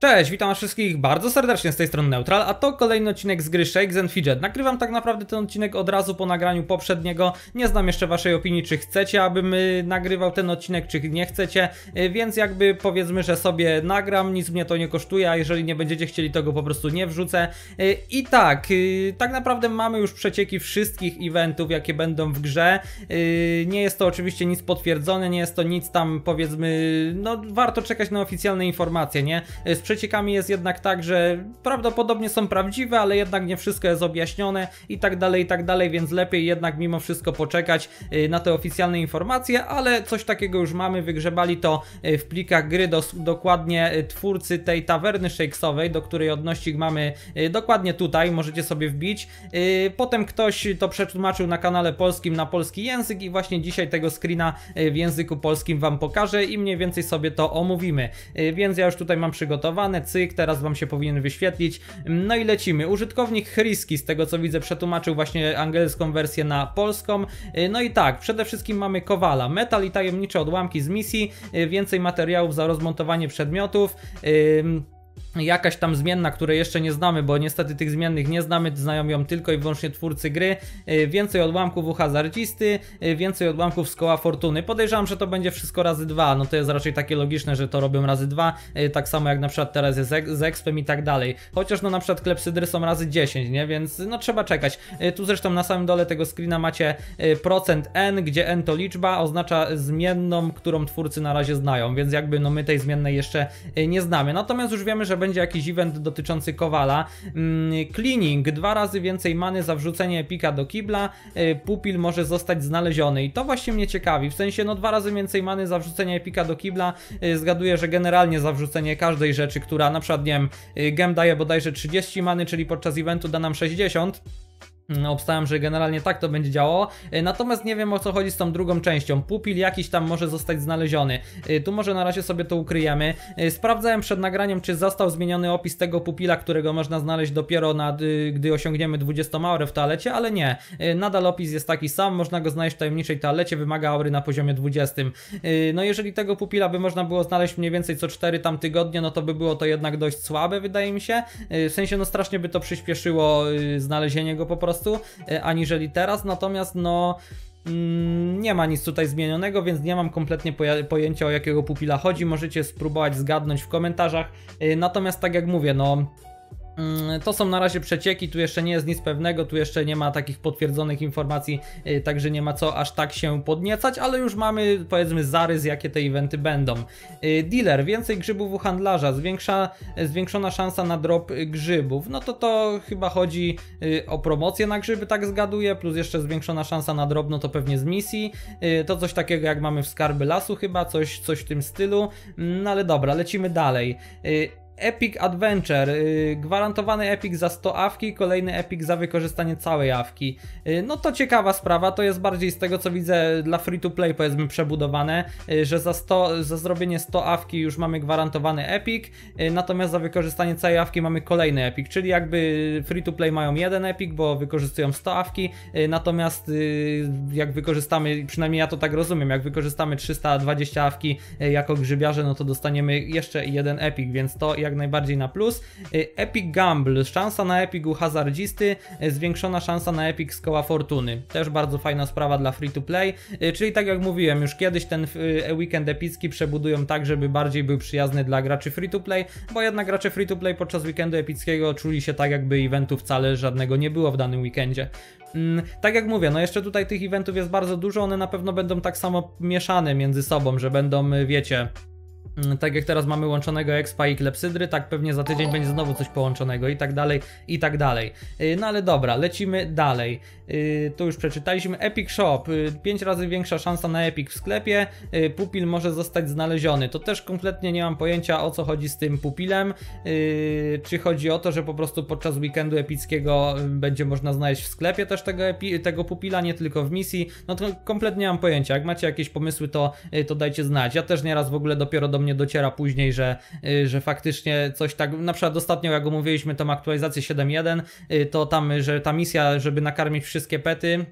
Cześć, witam wszystkich bardzo serdecznie z tej strony Neutral, a to kolejny odcinek z gry Shakes and Fidget. Nagrywam tak naprawdę ten odcinek od razu po nagraniu poprzedniego. Nie znam jeszcze waszej opinii, czy chcecie, abym y, nagrywał ten odcinek, czy nie chcecie, y, więc jakby powiedzmy, że sobie nagram, nic mnie to nie kosztuje, a jeżeli nie będziecie chcieli, to go po prostu nie wrzucę. Y, I tak, tak naprawdę mamy już przecieki wszystkich eventów, jakie będą w grze. Nie jest to oczywiście nic potwierdzone, nie jest to nic tam powiedzmy, no warto czekać na oficjalne informacje, nie? Przeciekami jest jednak tak, że prawdopodobnie są prawdziwe, ale jednak nie wszystko jest objaśnione i tak dalej, i tak dalej, więc lepiej jednak mimo wszystko poczekać y, na te oficjalne informacje, ale coś takiego już mamy, wygrzebali to y, w plikach gry, dos dokładnie y, twórcy tej tawerny shakesowej, do której odnośnik mamy dokładnie tutaj, możecie sobie wbić. Potem ktoś to przetłumaczył na kanale polskim na polski język i właśnie dzisiaj tego screena w języku polskim Wam pokażę i mniej więcej sobie to omówimy. Więc ja już tutaj mam przygotowane cyk, teraz Wam się powinien wyświetlić. No i lecimy. Użytkownik Hriski, z tego co widzę, przetłumaczył właśnie angielską wersję na polską. Y, no i tak, przede wszystkim mamy Kowala, metal i tajemnicze odłamki z misji, y, więcej materiałów za rozmontowanie przedmiotów jakaś tam zmienna, której jeszcze nie znamy, bo niestety tych zmiennych nie znamy, znają ją tylko i wyłącznie twórcy gry. E, więcej odłamków u hazardzisty, e, więcej odłamków z koła fortuny. Podejrzewam, że to będzie wszystko razy dwa, no to jest raczej takie logiczne, że to robią razy dwa, e, tak samo jak na przykład teraz jest z Expem i tak dalej. Chociaż no na przykład klepsydry są razy 10, nie? Więc no trzeba czekać. Tu zresztą na samym dole tego screena macie procent n, gdzie n to liczba, oznacza zmienną, którą twórcy na razie znają, więc jakby no my tej zmiennej jeszcze nie znamy. Natomiast już wiemy, że będzie jakiś event dotyczący Kowala. Mm, cleaning, dwa razy więcej many za wrzucenie epika do kibla, y, pupil może zostać znaleziony. I to właśnie mnie ciekawi, w sensie no dwa razy więcej many za wrzucenie epika do kibla, y, zgaduję, że generalnie za wrzucenie każdej rzeczy, która na przykład, nie wiem, y, gem daje bodajże 30 many, czyli podczas eventu da nam 60, no, obstałem, że generalnie tak to będzie działało, e, natomiast nie wiem o co chodzi z tą drugą częścią. Pupil jakiś tam może zostać znaleziony. E, tu może na razie sobie to ukryjemy. E, sprawdzałem przed nagraniem, czy został zmieniony opis tego pupila, którego można znaleźć dopiero nad, gdy osiągniemy 20 aurę w toalecie, ale nie. Nadal opis jest taki sam, można go znaleźć w tajemniczej toalecie, wymaga aury na poziomie 20. No jeżeli tego pupila by można było znaleźć mniej więcej co 4 tam tygodnie, no to by było to jednak dość słabe, wydaje mi się. W sensie, no strasznie by to przyspieszyło znalezienie go po prostu prostu, e, aniżeli teraz, natomiast no mm, nie ma nic tutaj zmienionego, więc nie mam kompletnie pojęcia o jakiego pupila chodzi. Możecie spróbować zgadnąć w komentarzach. E, natomiast tak jak mówię, no to są na razie przecieki, tu jeszcze nie jest nic pewnego, tu jeszcze nie ma takich potwierdzonych informacji, y, także nie ma co aż tak się podniecać, ale już mamy powiedzmy zarys, jakie te eventy będą. Y, dealer, więcej grzybów u handlarza, zwiększa, zwiększona szansa na drop grzybów. No to to chyba chodzi y, o promocję na grzyby, tak zgaduję, plus jeszcze zwiększona szansa na drop, no to pewnie z misji. To coś takiego jak mamy w skarby lasu chyba, coś, coś w tym stylu. Mm, no ale dobra, lecimy dalej. Epic Adventure, y, gwarantowany Epic za 100 awki, kolejny Epic za wykorzystanie całej awki. Y, no to ciekawa sprawa, to jest bardziej z tego co widzę dla free to play powiedzmy przebudowane, y, że za, 100, za zrobienie 100 awki już mamy gwarantowany Epic, natomiast za wykorzystanie całej awki mamy kolejny Epic, czyli jakby free to play mają jeden Epic, bo wykorzystują 100 awki, natomiast jak wykorzystamy, przynajmniej ja to tak rozumiem, jak wykorzystamy 320 awki jako grzybiarze, no to dostaniemy jeszcze jeden Epic, więc to jak najbardziej na plus. Y, Epic Gamble, szansa na Epic u hazardzisty, y, zwiększona szansa na Epic z koła fortuny. Też bardzo fajna sprawa dla free to play, y, czyli tak jak mówiłem, już kiedyś ten weekend epicki przebudują tak, żeby bardziej był przyjazny dla graczy free to play, bo jednak gracze free to play podczas weekendu epickiego czuli się tak, jakby eventu wcale żadnego nie było w danym weekendzie. Mm, tak jak mówię, no jeszcze tutaj tych eventów jest bardzo dużo, one na pewno będą tak samo mieszane między sobą, że będą, wiecie, tak jak teraz mamy łączonego expa i klepsydry, tak pewnie za tydzień będzie znowu coś połączonego i tak dalej, i tak dalej. Y, no ale dobra, lecimy dalej. Y, tu już przeczytaliśmy. Epic Shop, 5 y, razy większa szansa na Epic w sklepie, pupil może zostać znaleziony. To też kompletnie nie mam pojęcia o co chodzi z tym pupilem. Czy chodzi o to, że po prostu podczas weekendu epickiego będzie można znaleźć w sklepie też tego, tego pupila, nie tylko w misji. No to kompletnie nie mam pojęcia. Jak macie jakieś pomysły, to, to dajcie znać. Ja też nieraz w ogóle dopiero do mnie mnie dociera później, że, y, że faktycznie coś tak, na przykład ostatnio jak omówiliśmy tą aktualizację 7.1, y, to tam, że ta misja, żeby nakarmić wszystkie pety,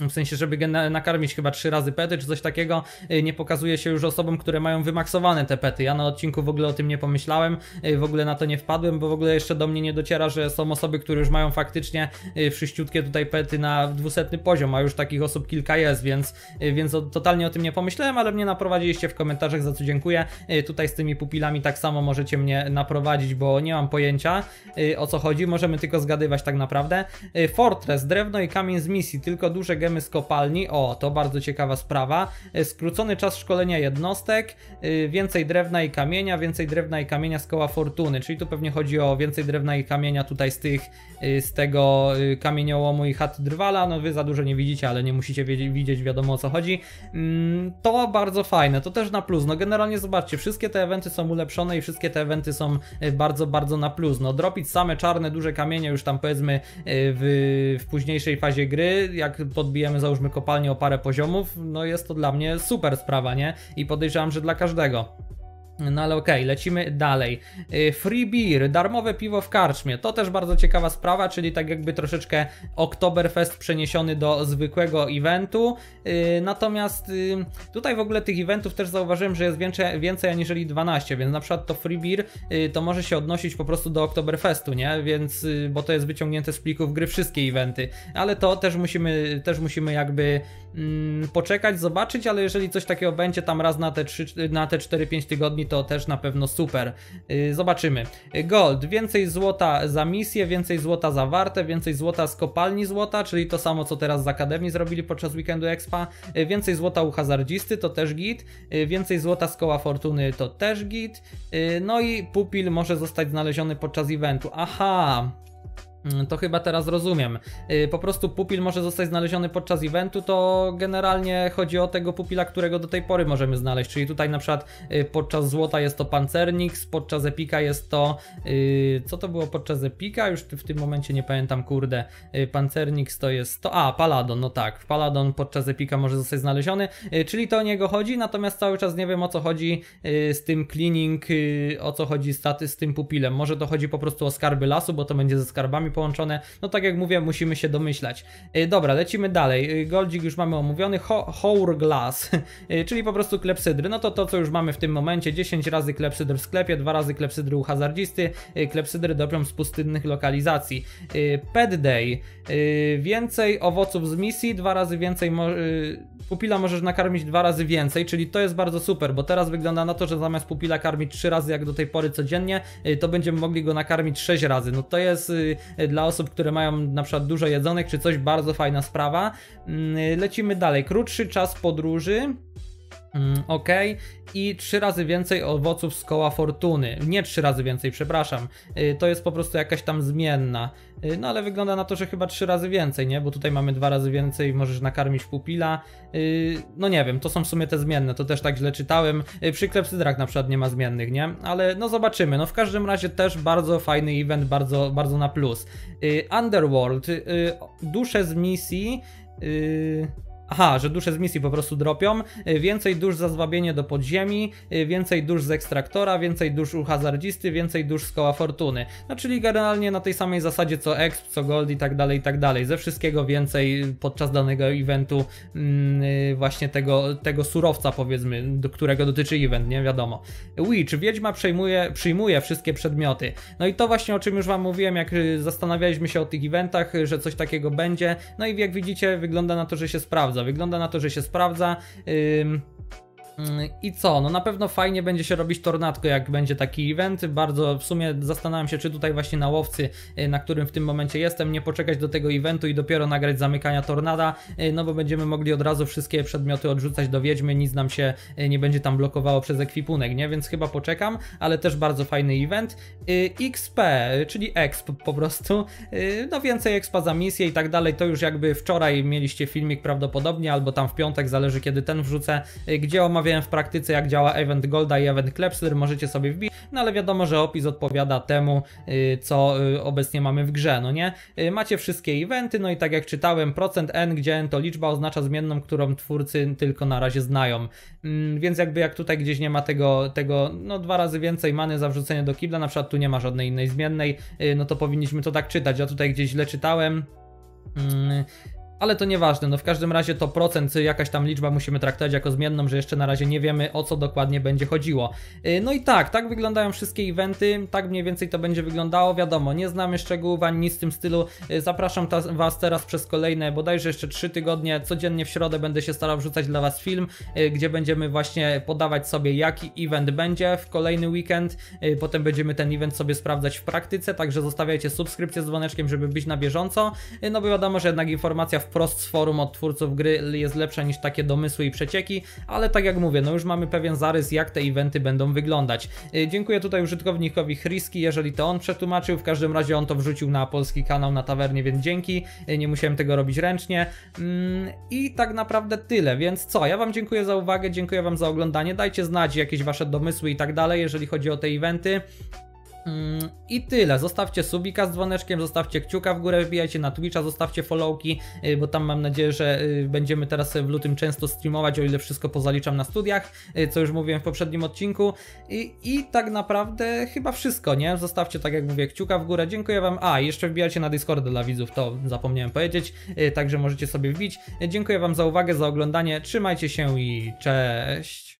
w sensie, żeby nakarmić chyba trzy razy pety czy coś takiego, y, nie pokazuje się już osobom, które mają wymaksowane te pety. Ja na odcinku w ogóle o tym nie pomyślałem, y, w ogóle na to nie wpadłem, bo w ogóle jeszcze do mnie nie dociera, że są osoby, które już mają faktycznie y, wszyściutkie tutaj pety na dwusetny poziom, a już takich osób kilka jest, więc, więc totalnie o tym nie pomyślałem, ale mnie naprowadziliście w komentarzach, za co dziękuję. Tutaj z tymi pupilami tak samo możecie mnie naprowadzić, bo nie mam pojęcia o co chodzi, możemy tylko zgadywać tak naprawdę. Fortress, drewno i kamień z misji, tylko duże gemy z kopalni. O, to bardzo ciekawa sprawa. E, skrócony czas szkolenia jednostek, e, więcej drewna i kamienia, więcej drewna i kamienia z koła fortuny, czyli tu pewnie chodzi o więcej drewna i kamienia tutaj z tych, e, z tego kamieniołomu i chat drwala. No wy za dużo nie widzicie, ale nie musicie widzieć, wiadomo o co chodzi. Mm, to bardzo fajne, to też na plus. No generalnie zobaczcie, wszystkie te eventy są ulepszone i wszystkie te eventy są bardzo, bardzo na plus. No dropić same czarne, duże kamienie już tam powiedzmy w, w późniejszej fazie gry, jak podbijemy załóżmy kopalnię o parę poziomów, no jest to dla mnie super sprawa, nie? I podejrzewam, że dla każdego. No ale okej, okay, lecimy dalej. Y, free beer, darmowe piwo w karczmie. To też bardzo ciekawa sprawa, czyli tak jakby troszeczkę Oktoberfest przeniesiony do zwykłego eventu. Y, natomiast y, tutaj w ogóle tych eventów też zauważyłem, że jest więcej, więcej aniżeli 12, więc na przykład to free beer to może się odnosić po prostu do Oktoberfestu, nie? Więc, bo to jest wyciągnięte z plików gry wszystkie eventy. Ale to też musimy, też musimy jakby mm, poczekać, zobaczyć, ale jeżeli coś takiego będzie tam raz na te, 3, na te 4-5 tygodni, to też na pewno super. Y, zobaczymy. Gold, więcej złota za misję, więcej złota za wartę, więcej złota z kopalni złota, czyli to samo co teraz z Akademii zrobili podczas weekendu Expa. Y, więcej złota u hazardzisty, to też git. Y, więcej złota z koła fortuny, to też git. No i pupil może zostać znaleziony podczas eventu. Aha, to chyba teraz rozumiem. Y, po prostu pupil może zostać znaleziony podczas eventu, to generalnie chodzi o tego pupila, którego do tej pory możemy znaleźć. Czyli tutaj na przykład y, podczas złota jest to Pancernix, podczas epika jest to. Y, co to było podczas epika? Już w tym momencie nie pamiętam, kurde. Pancernix to jest to. A, Paladon, no tak. Paladon podczas epika może zostać znaleziony, czyli to o niego chodzi, natomiast cały czas nie wiem o co chodzi z tym cleaning, o co chodzi z, z tym pupilem. Może to chodzi po prostu o skarby lasu, bo to będzie ze skarbami połączone. No tak jak mówię, musimy się domyślać. E, dobra, lecimy dalej. E, Goldzik już mamy omówiony. Ho Hourglass, e, czyli po prostu klepsydry. No to to, co już mamy w tym momencie. 10 razy klepsydr w sklepie, 2 razy klepsydry u hazardzisty. Klepsydry dopią z pustynnych lokalizacji. Pet Day. Więcej owoców z misji, dwa razy więcej pupila możesz nakarmić dwa razy więcej, czyli to jest bardzo super, bo teraz wygląda na to, że zamiast pupila karmić trzy razy jak do tej pory codziennie, to będziemy mogli go nakarmić sześć razy. No to jest dla osób, które mają na przykład dużo jedzonek czy coś, bardzo fajna sprawa. Mm, lecimy dalej. Krótszy czas podróży. Mm, ok, i trzy razy więcej owoców z koła fortuny. Nie trzy razy więcej, przepraszam. Y, to jest po prostu jakaś tam zmienna. Y, no ale wygląda na to, że chyba trzy razy więcej, nie? Bo tutaj mamy dwa razy więcej, możesz nakarmić pupila. Y, no nie wiem, to są w sumie te zmienne, to też tak źle czytałem. Przy klepsydrak na przykład nie ma zmiennych, nie? Ale no zobaczymy. No w każdym razie też bardzo fajny event, bardzo, bardzo na plus. Underworld, dusze z misji. Aha, że dusze z misji po prostu dropią. Y, więcej dusz za zwabienie do podziemi, y, więcej dusz z ekstraktora, więcej dusz u hazardzisty, więcej dusz z koła fortuny. No czyli generalnie na tej samej zasadzie co exp, co gold i tak dalej, i tak dalej. Ze wszystkiego więcej podczas danego eventu yy, właśnie tego, tego surowca powiedzmy, do którego dotyczy event, nie wiadomo. Witch, Wiedźma przejmuje, przyjmuje wszystkie przedmioty. No i to właśnie o czym już wam mówiłem, jak zastanawialiśmy się o tych eventach, że coś takiego będzie. No i jak widzicie wygląda na to, że się sprawdza. Wygląda na to, że się sprawdza. I co? No na pewno fajnie będzie się robić tornadko, jak będzie taki event. Bardzo w sumie zastanawiam się, czy tutaj właśnie na łowcy, y, na którym w tym momencie jestem, nie poczekać do tego eventu i dopiero nagrać zamykania tornada, y, no bo będziemy mogli od razu wszystkie przedmioty odrzucać do wiedźmy, nic nam się y, nie będzie tam blokowało przez ekwipunek, nie? Więc chyba poczekam, ale też bardzo fajny event. XP, czyli exp po prostu, no więcej expa za misję i tak dalej, to już jakby wczoraj mieliście filmik prawdopodobnie, albo tam w piątek, zależy kiedy ten wrzucę, gdzie omawiam omawiałem w praktyce jak działa Event Golda i Event Klepsyr, możecie sobie wbić, no ale wiadomo, że opis odpowiada temu, y, co y, obecnie mamy w grze, no nie? Y, macie wszystkie eventy, no i tak jak czytałem, procent n, gdzie n to liczba oznacza zmienną, którą twórcy tylko na razie znają. Mm, więc jakby jak tutaj gdzieś nie ma tego, tego no dwa razy więcej many za wrzucenie do kibla, na przykład tu nie ma żadnej innej zmiennej, no to powinniśmy to tak czytać. Ja tutaj gdzieś źle czytałem. Ale to nieważne, no w każdym razie to procent, jakaś tam liczba musimy traktować jako zmienną, że jeszcze na razie nie wiemy o co dokładnie będzie chodziło. Y, No i tak, tak wyglądają wszystkie eventy, tak mniej więcej to będzie wyglądało, wiadomo, nie znamy szczegółów ani nic w tym stylu, Y, zapraszam ta, Was teraz przez kolejne, bodajże jeszcze 3 tygodnie, codziennie w środę będę się starał wrzucać dla Was film, y, gdzie będziemy właśnie podawać sobie jaki event będzie w kolejny weekend, y, potem będziemy ten event sobie sprawdzać w praktyce, także zostawiajcie subskrypcję z dzwoneczkiem, żeby być na bieżąco, Y, no bo wiadomo, że jednak informacja wprost z forum od twórców gry jest lepsza niż takie domysły i przecieki, ale tak jak mówię, no już mamy pewien zarys, jak te eventy będą wyglądać. Y, Dziękuję tutaj użytkownikowi Chriski, jeżeli to on przetłumaczył, w każdym razie on to wrzucił na polski kanał na tawernie, więc dzięki, Y, nie musiałem tego robić ręcznie. Mm, I tak naprawdę tyle, więc co, ja wam dziękuję za uwagę, dziękuję wam za oglądanie, dajcie znać jakieś wasze domysły i tak dalej, jeżeli chodzi o te eventy. Mm, I tyle. Zostawcie subika z dzwoneczkiem, zostawcie kciuka w górę, wbijajcie na Twitcha, zostawcie followki, y, bo tam mam nadzieję, że y, będziemy teraz w lutym często streamować, o ile wszystko pozaliczam na studiach, y, co już mówiłem w poprzednim odcinku. I, I tak naprawdę chyba wszystko, nie? Zostawcie, tak jak mówię, kciuka w górę. Dziękuję Wam. A, jeszcze wbijajcie na Discorda dla widzów, to zapomniałem powiedzieć, także możecie sobie wbić. Dziękuję Wam za uwagę, za oglądanie. Trzymajcie się i cześć.